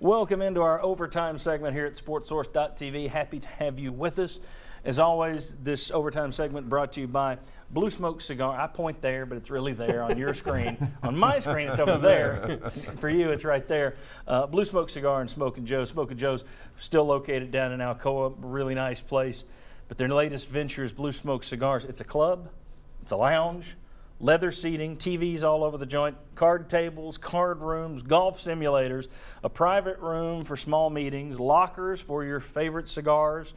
Welcome into our overtime segment here at SportsSource.tv. Happy to have you with us. As always, this overtime segment brought to you by Blue Smoke Cigar. I point there, but it's really there on your screen. on my screen, it's over there. For you, it's right there. Uh, Blue Smoke Cigar and Smoke and Joe. Smoke and Joe's still located down in Alcoa, really nice place. But their latest venture is Blue Smoke Cigars. It's a club, it's a lounge leather seating, TVs all over the joint, card tables, card rooms, golf simulators, a private room for small meetings, lockers for your favorite cigars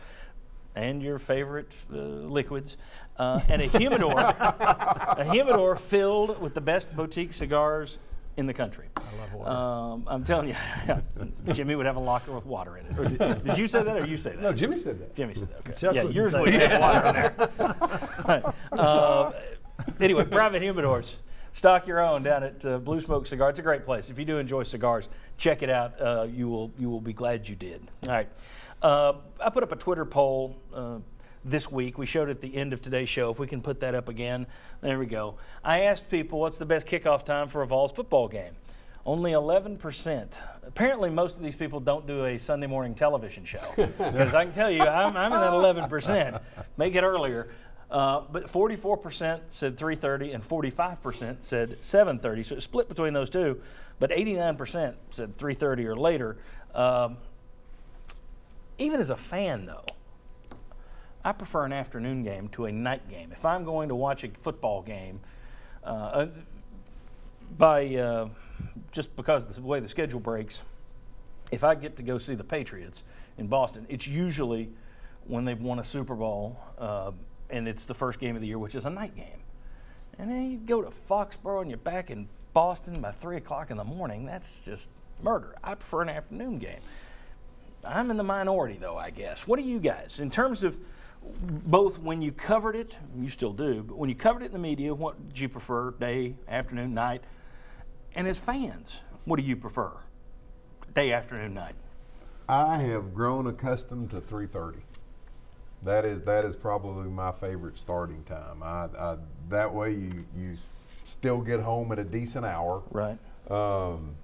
and your favorite uh, liquids, uh, and a humidor, a humidor filled with the best boutique cigars in the country. I love water. Um, I'm telling you, Jimmy would have a locker with water in it. Did you say that or you say that? No, Jimmy said that. Jimmy said that. Okay. Chuck yeah, yours would have water in there. Right. Uh, anyway, private humidors. Stock your own down at uh, Blue Smoke Cigar. It's a great place. If you do enjoy cigars, check it out. Uh, you will you will be glad you did. All right. Uh, I put up a Twitter poll uh, this week. We showed at the end of today's show. If we can put that up again, there we go. I asked people what's the best kickoff time for a Vols football game. Only 11%. Apparently, most of these people don't do a Sunday morning television show. Because I can tell you, I'm, I'm in that 11%. Make it earlier. Uh, but 44% said 3:30 and 45% said 7:30. So it's split between those two. But 89% said 3:30 or later. Um, even as a fan, though, I prefer an afternoon game to a night game. If I'm going to watch a football game, uh, uh, by uh, just because of the way the schedule breaks, if I get to go see the Patriots in Boston, it's usually when they've won a Super Bowl uh, and it's the first game of the year, which is a night game. And then you go to Foxborough and you're back in Boston by 3 o'clock in the morning. That's just murder. I prefer an afternoon game. I'm in the minority, though, I guess. What do you guys, in terms of both when you covered it, you still do, but when you covered it in the media, what did you prefer, day, afternoon, night? And as fans, what do you prefer, day, afternoon, night? I have grown accustomed to 3:30. That is that is probably my favorite starting time. I, I that way you you still get home at a decent hour. Right. Um,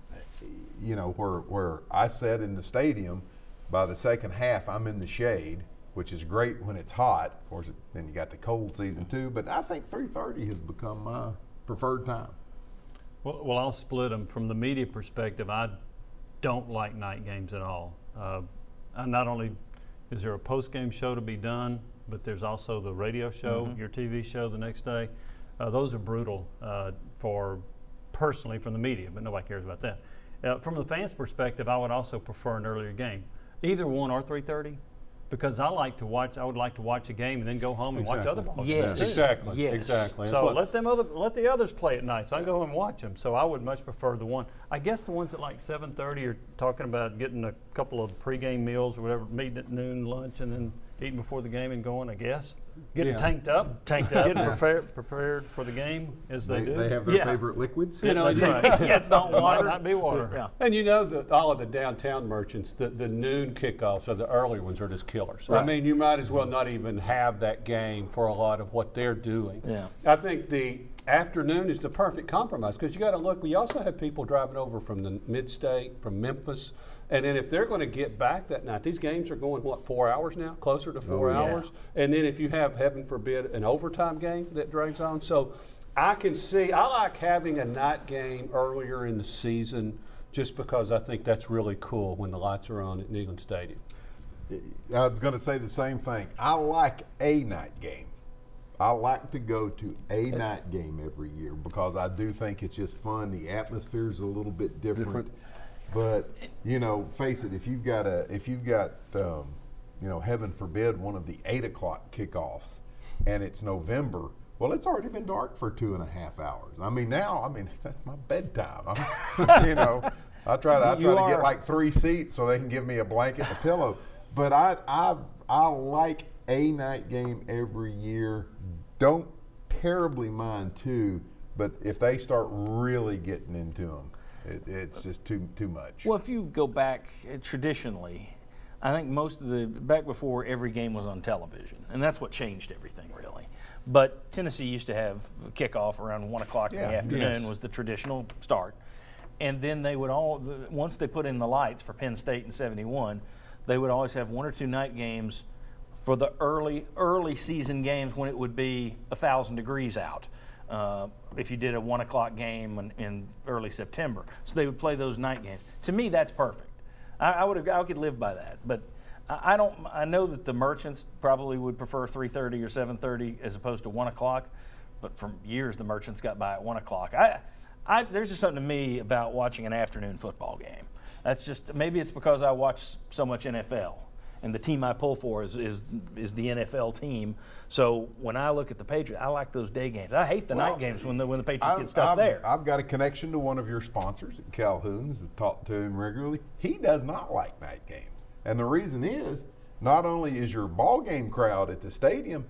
you know where where I sat in the stadium. By the second half, I'm in the shade, which is great when it's hot. Of course, it, then you got the cold season too. But I think 3:30 has become my preferred time. Well, well, I'll split them. From the media perspective, I don't like night games at all. Uh, I not only is there a post game show to be done, but there's also the radio show, Mm-hmm. your TV show the next day. Uh, those are brutal uh, for personally from the media, but nobody cares about that. Uh, from the fans' perspective, I would also prefer an earlier game, either one or 3:30, because I like to watch. I would like to watch a game and then go home and watch other ball Yes. games. Exactly. Yes. Exactly. So let them other let the others play at night. So I go and watch them. So I would much prefer the one. I guess the ones at like 7:30 are talking about getting a couple of pregame meals or whatever, meeting at noon, lunch, and then eating before the game and going. I guess getting Yeah. tanked up, Tanked up. getting prepared prepared for the game as they, They, do. they have their Yeah. favorite liquids. You know, that's right. yeah, it's not Might water. not be water. Yeah. And you know that all of the downtown merchants, the, the noon kickoffs or the early ones are just killers. I mean, you might as well not even have that game for a lot of what they're doing. Yeah. I think the afternoon is the perfect compromise because you got to look. We also have people driving over from the mid-state, from Memphis, and then if they're going to get back that night, these games are going what four hours now, closer to four Oh, yeah. hours. And then if you have, heaven forbid, an overtime game that drags on, so I can see. I like having a night game earlier in the season just because I think that's really cool when the lights are on at Neyland Stadium. I'm going to say the same thing. I like a night game. I like to go to a night game every year because I do think it's just fun. The atmosphere is a little bit different. Different. But you know, face it. If you've got a, if you've got, um, you know, heaven forbid, one of the eight o'clock kickoffs, and it's November. Well, it's already been dark for two and a half hours. I mean, now, I mean, that's my bedtime. I'm, you know, I try to, I try to get like three seats so they can give me a blanket and a pillow. But I, I, I like a night game every year. Don't terribly mind two, but if they start really getting into them, it, it's just too too much. Well, if you go back uh, traditionally, I think most of the back before every game was on television, and that's what changed everything really. But Tennessee used to have kickoff around one o'clock in the afternoon yes. was the traditional start, and then they would all once they put in the lights for Penn State in '71, they would always have one or two night games for the early early season games when it would be a thousand degrees out. Uh, if you did a one o'clock game in, in early September, so they would play those night games. To me, that's perfect. I, I would I could live by that, but I, I don't. I know that the merchants probably would prefer 3:30 or 7:30 as opposed to one o'clock, but for years the merchants got by at one o'clock. I, I there's just something to me about watching an afternoon football game. That's just maybe it's because I watch so much NFL and the team I pull for is, is is the NFL team. So when I look at the Patriots, I like those day games. I hate the Well, night games when the when the Patriots I've, get stuff I've- there. I've got a connection to one of your sponsors at Calhoun's. I've talked to him regularly. He does not like night games, and the reason is not only is your ball game crowd at the stadium,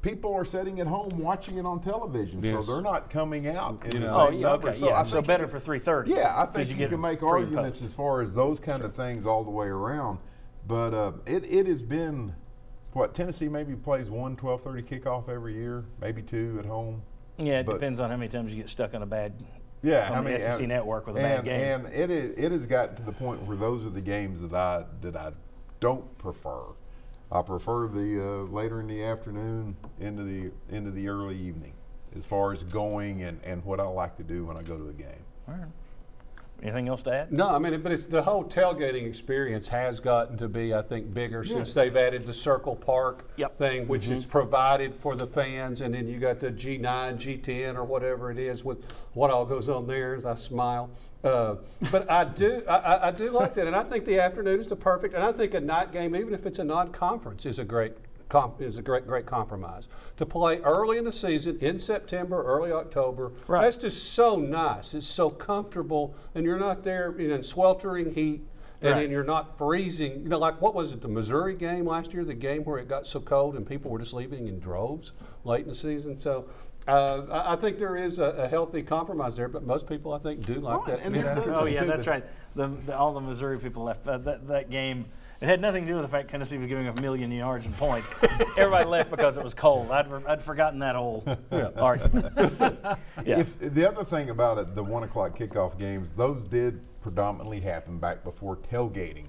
people are sitting at home watching it on television, Yes. so they're not coming out in the Yes. oh yeah, number. okay, So yeah. I So better can- for 3:30. Yeah, I think you you, can make arguments as far as those kind of things all the way around. But uh, it, it has been, what, Tennessee maybe plays one 1230 kickoff every year, maybe two at home. Yeah, it But- depends on how many times you get stuck on a bad Yeah, on I the SEC and- network with a and, bad game. And it is, it has gotten to the point where those are the games that I that I don't prefer. I prefer the uh, later in the afternoon into the into the early evening, as far as going and, and what I like to do when I go to the game. All right. Anything else to add? No, I mean, but it's the whole tailgating experience has gotten to be, I think, bigger since they've added the Circle Park Yep. thing, which is provided for the fans, and then you got the G9, G10, or whatever it is with what all goes on there. As I smile, uh, but I do, I, I- I do like that, and I think the afternoon is the perfect, and I think a night game, even if it's a non-conference, is a great. Comp- Is a great, great compromise to play early in the season in September, early October. Right. That's just so nice. It's so comfortable, and you're not there you know, in sweltering heat, and Right. then you're not freezing. You know, like what was it, the Missouri game last year? The game where it got so cold and people were just leaving in droves late in the season. So. Uh, I I think there is a, a healthy compromise there, but most people, I think, do like Well, that. and mid- Oh yeah, that's right. The, the, all the Missouri people left uh, that that game. It had nothing to do with the fact Tennessee was giving up a million yards and points. Everybody left because it was cold. I'd, I'd forgotten that whole argument. yeah. If the other thing about it, the one o'clock kickoff games, those did predominantly happen back before tailgating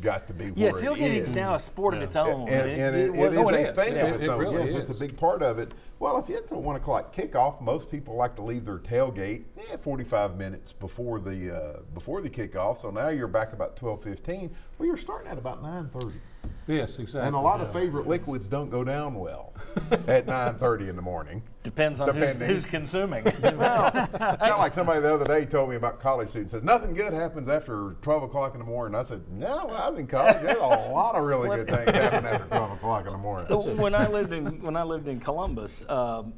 got to be yeah, where it tailgating is. is now a sport of its own. and, and it, it was- is Oh, it a thing Yeah, of its it own. really yes, it's a big part of it. Well, if it's a one o'clock kickoff, most people like to leave their tailgate eh, 45 minutes before the uh, before the kickoff. So now you're back about 12:15. Well, you're starting at about 9:30, yes, exactly. and a lot of favorite liquids don't go down well at 9:30 in the morning. depends on who's, who's consuming. Well, it's kind of like somebody the other day told me about college students. Says nothing good happens after 12 o'clock in the morning. I said, no, when I was in college, there's a lot of really good things happen after 12 o'clock in the morning. when I lived in when I lived in Columbus, um,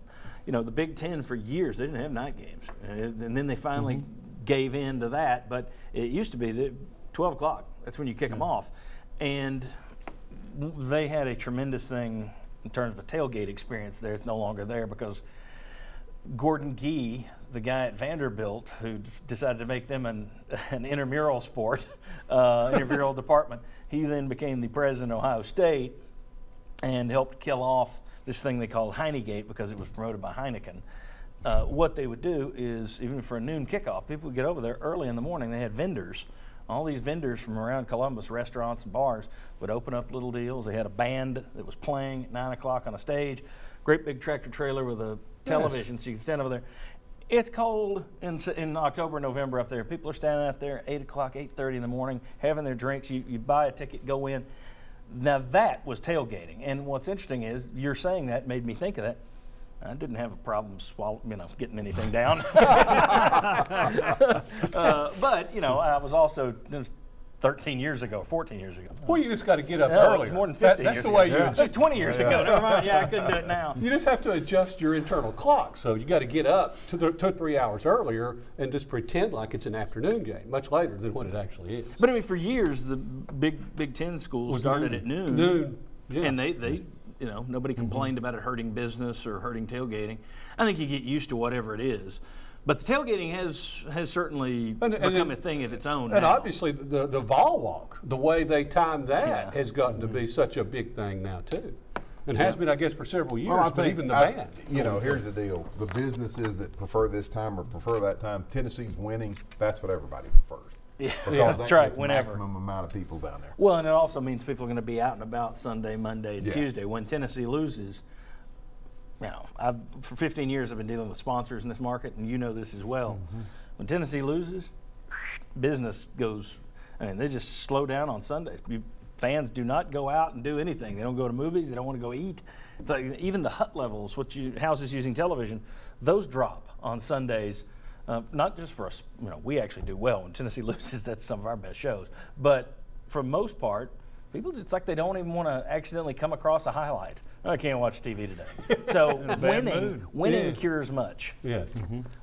you know, the Big Ten for years they didn't have night games, and, then they finally gave in to that. But it used to be that 12 o'clock. That's when you kick them off, and they had a tremendous thing in terms of a tailgate experience. There, it's no longer there because Gordon Gee, the guy at Vanderbilt who d- decided to make them an, an intramural sport, uh, intramural department, he then became the president of Ohio State and helped kill off this thing they called Heinegate because it was promoted by Heineken. Uh, what they would do is, even for a noon kickoff, people would get over there early in the morning. They had vendors. All these vendors from around Columbus, restaurants and bars, would open up little deals. They had a band that was playing at 9 o'clock on a stage, great big tractor trailer with a television so you can stand over there. It's cold in, S- in October, November up there. People are standing out there 8 o'clock, 8.30 in the morning, having their drinks. You, you buy a ticket, go in. Now that was tailgating. And what's interesting is you're saying that made me think of that. I didn't have a problem swallow, you know, getting anything down. uh, but you know, I was also this was 13 years ago, 14 years ago. Well, you just got to get up No, early. more than 15 that's years the ago. way you. Yeah. Just 20 years ago. Never mind. Yeah, I couldn't do it now. You just have to adjust your internal clock. So you got to get up two, th- two, three hours earlier and just pretend like it's an afternoon game, much later than what it actually is. But I mean, for years, the big Big Ten schools Was started noon. at noon. Noon, yeah. And they, they, you know, nobody mm-hmm. complained about it hurting business or hurting tailgating. I think you get used to whatever it is. But the tailgating has has certainly And- and become it- a thing of its own. And now. obviously, the, the vol walk, the way they time that Yeah. has gotten to be mm-hmm. such a big thing now, too. and has been, I guess, for several years. Well, but think even the I- band. You know, here's the deal: the businesses that prefer this time or prefer that time, Tennessee's winning. That's what everybody prefers. Yeah, Because that's that right, whenever. maximum amount of people down there. Well, and it also means people are going to be out and about Sunday, Monday, and Yeah. Tuesday. When Tennessee loses, you know, I've for 15 years I've been dealing with sponsors in this market, and you know this as well. Mm-hmm. When Tennessee loses, business goes. I mean, they just slow down on Sundays. You, fans do not go out and do anything. They don't go to movies. They don't want to go eat. It's like even the hut levels, what you houses using television, those drop on Sundays. Uh, not just for us, you know, we actually do well when Tennessee loses. That's some of our best shows. But for most part, people it's like they don't even want to accidentally come across a highlight. I can't watch TV today. So winning, mood. winning Yeah. cures much. Yes.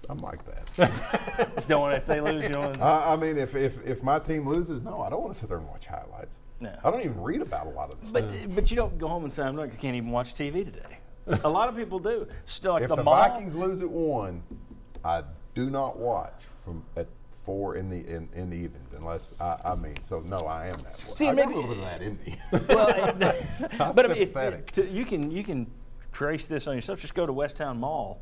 I'm like that. Just don't want if they lose, you don't. want I, I mean, if, if if my team loses, no, I don't want to sit there and watch highlights. No. I don't even read about a lot of this. But stuff. but you don't go home and say I'm not. I can't even watch TV today. a lot of people do. Still like if the, the, mall. Vikings lose at one, I do not watch from at four in the in, in the evenings unless I, I mean. So no, I am that way. See, I maybe- got a little bit of that in me. well, I'm but I mean, if, sympathetic. to, you can you can trace this on yourself. Just go to West Town Mall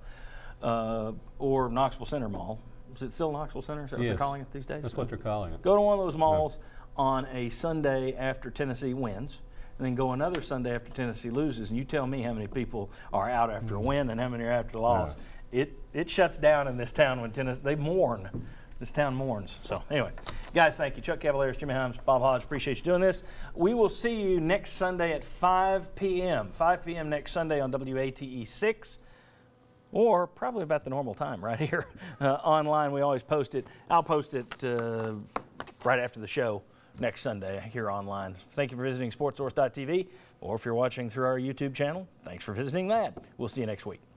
uh, or Knoxville Center Mall. Is it still Knoxville Center? Is that what they're calling it these days? That's what they're calling it. Go to one of those malls on a Sunday after Tennessee wins, and then go another Sunday after Tennessee loses, and you tell me how many people are out after a win and how many are after a loss. It it shuts down in this town when Tennessee they mourn. This town mourns. So anyway, guys, thank you, Chuck Cavalaris, Jimmy Hyams, Bob Hodge. Appreciate you doing this. We will see you next Sunday at 5 p.m. 5 p.m. next Sunday on WATE six or probably about the normal time right here uh, online. We always post it. I'll post it uh, right after the show next Sunday here online. Thank you for visiting sportsource.tv, or if you're watching through our YouTube channel, thanks for visiting that. We'll see you next week.